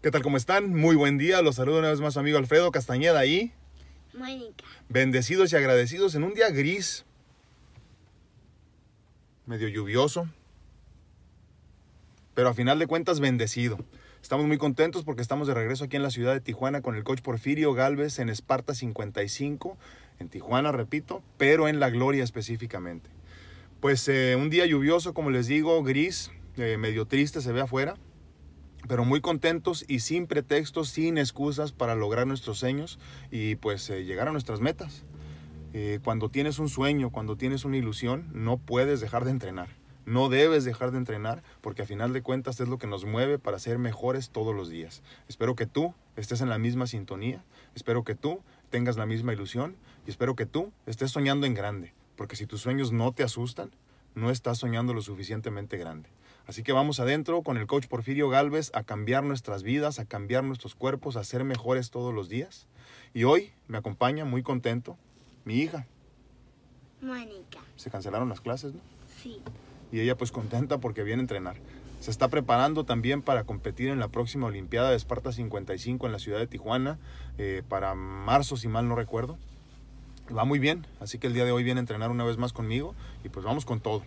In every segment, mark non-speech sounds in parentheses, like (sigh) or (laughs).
¿Qué tal? ¿Cómo están? Muy buen día. Los saludo una vez más su amigo Alfredo Castañeda ahí. Mónica. Bendecidos y agradecidos en un día gris, medio lluvioso, pero a final de cuentas bendecido. Estamos muy contentos porque estamos de regreso aquí en la ciudad de Tijuana con el coach Porfirio Galvez en Esparta 55, en Tijuana, repito, pero en la Gloria específicamente. Pues eh, un día lluvioso, como les digo, gris, eh, medio triste se ve afuera, pero muy contentos y sin pretextos, sin excusas para lograr nuestros sueños y pues eh, llegar a nuestras metas. Eh, cuando tienes un sueño, cuando tienes una ilusión, no puedes dejar de entrenar. No debes dejar de entrenar porque a final de cuentas es lo que nos mueve para ser mejores todos los días. Espero que tú estés en la misma sintonía, espero que tú tengas la misma ilusión y espero que tú estés soñando en grande, porque si tus sueños no te asustan, no estás soñando lo suficientemente grande. Así que vamos adentro con el coach Porfirio Galvez a cambiar nuestras vidas, a cambiar nuestros cuerpos, a ser mejores todos los días. Y hoy me acompaña muy contento mi hija. Mónica. Se cancelaron las clases, ¿no? Sí. y ella pues contenta porque viene a entrenar. Se está preparando también para competir en la próxima Olimpiada de Esparta 55 en la ciudad de Tijuana eh, para marzo, si mal no recuerdo. Va muy bien, así que el día de hoy viene a entrenar una vez más conmigo y pues vamos con todo.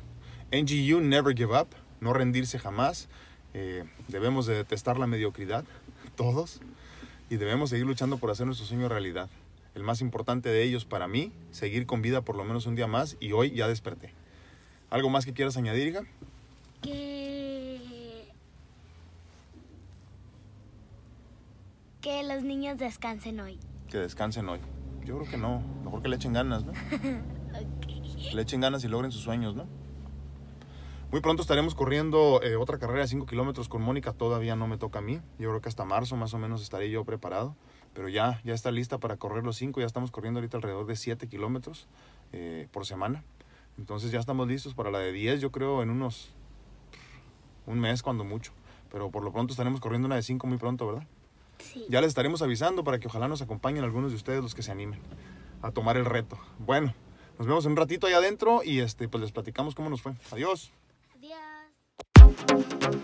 NGU, never give up, no rendirse jamás. Eh, debemos de detestar la mediocridad, (laughs) todos, y debemos seguir luchando por hacer nuestro sueño realidad. El más importante de ellos para mí, seguir con vida por lo menos un día más y hoy ya desperté. ¿Algo más que quieras añadir, hija? Que. Que los niños descansen hoy. Que descansen hoy. Yo creo que no. Mejor que le echen ganas, ¿no? (laughs) Ok. Que le echen ganas y logren sus sueños, ¿no? Muy pronto estaremos corriendo eh, otra carrera de 5 kilómetros con Mónica. Todavía no me toca a mí. Yo creo que hasta marzo más o menos estaré yo preparado. Pero ya, ya está lista para correr los 5. Ya estamos corriendo ahorita alrededor de 7 kilómetros eh, por semana. Entonces ya estamos listos para la de 10, yo creo, en unos... Un mes cuando mucho. Pero por lo pronto estaremos corriendo una de 5 muy pronto, ¿verdad? Sí. Ya les estaremos avisando para que ojalá nos acompañen algunos de ustedes los que se animen a tomar el reto. Bueno, nos vemos en un ratito allá adentro y este, pues les platicamos cómo nos fue. Adiós. Adiós.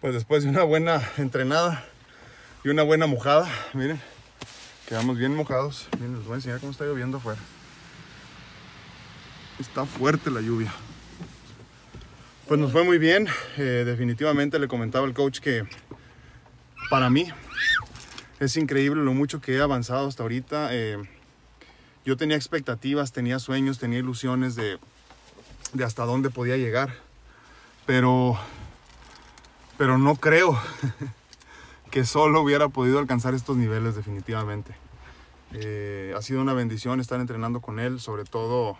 Pues después de una buena entrenada, y una buena mojada, miren, quedamos bien mojados. Miren, les voy a enseñar cómo está lloviendo afuera. Está fuerte la lluvia. Pues nos fue muy bien. Eh, definitivamente le comentaba al coach que para mí es increíble lo mucho que he avanzado hasta ahorita. Eh, yo tenía expectativas, tenía sueños, tenía ilusiones de, de hasta dónde podía llegar. Pero pero no creo (laughs) que solo hubiera podido alcanzar estos niveles definitivamente. Eh, ha sido una bendición estar entrenando con él, sobre todo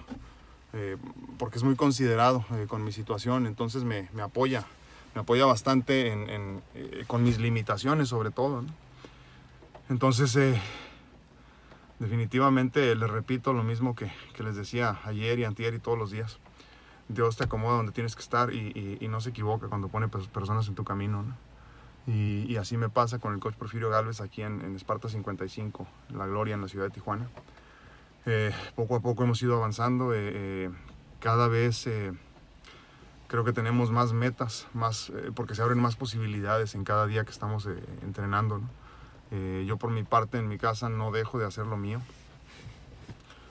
eh, porque es muy considerado eh, con mi situación, entonces me, apoya, me apoya bastante con mis limitaciones sobre todo. Entonces, definitivamente les repito lo mismo que, les decía ayer y antier y todos los días. Dios te acomoda donde tienes que estar y, no se equivoca cuando pone personas en tu camino. ¿no? Y, y, así me pasa con el coach Porfirio Galvez aquí en, en Esparta 55, en La Gloria, en la ciudad de Tijuana. Eh, poco a poco hemos ido avanzando, eh, eh, cada vez eh, creo que tenemos más metas, más, eh, porque se abren más posibilidades en cada día que estamos entrenando. ¿no? yo por mi parte en mi casa no dejo de hacer lo mío.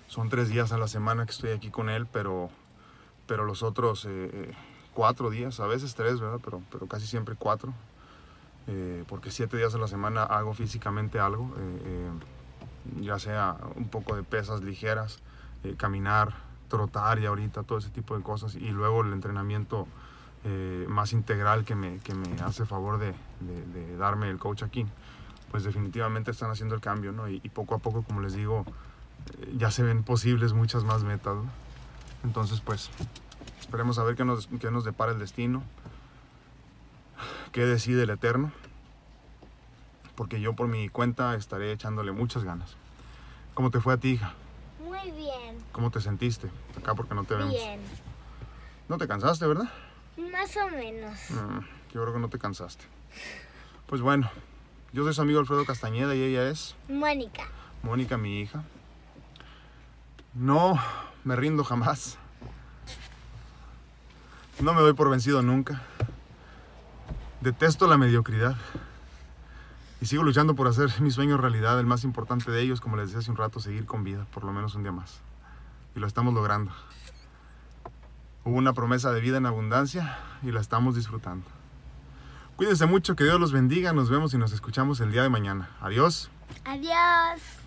Son tres días a la semana que estoy aquí con él, pero pero los otros cuatro días, a veces tres, ¿verdad? Pero, pero casi siempre cuatro, eh, porque siete días a la semana hago físicamente algo, eh, ya sea un poco de pesas ligeras, caminar, trotar y ahorita todo ese tipo de cosas, y luego el entrenamiento más integral que me, que me hace favor de, de, de, darme el coach aquí, pues definitivamente están haciendo el cambio, ¿no? Y, y poco a poco, como les digo, ya se ven posibles muchas más metas, ¿no? Entonces, pues, esperemos a ver qué nos, qué nos depara el destino, qué decide el Eterno, porque yo por mi cuenta estaré echándole muchas ganas. ¿Cómo te fue a ti, hija? Muy bien. ¿Cómo te sentiste? Acá porque no te vemos. Bien. ¿No te cansaste, verdad? Más o menos. Mm, yo creo que no te cansaste. Pues bueno, yo soy su amigo Alfredo Castañeda y ella es... Mónica. Mónica, mi hija. No me rindo jamás. No me doy por vencido nunca. Detesto la mediocridad. Y sigo luchando por hacer mis sueños realidad. El más importante de ellos, como les decía hace un rato, seguir con vida, por lo menos un día más. Y lo estamos logrando. Hubo una promesa de vida en abundancia y la estamos disfrutando. Cuídense mucho, que Dios los bendiga. Nos vemos y nos escuchamos el día de mañana. Adiós. Adiós.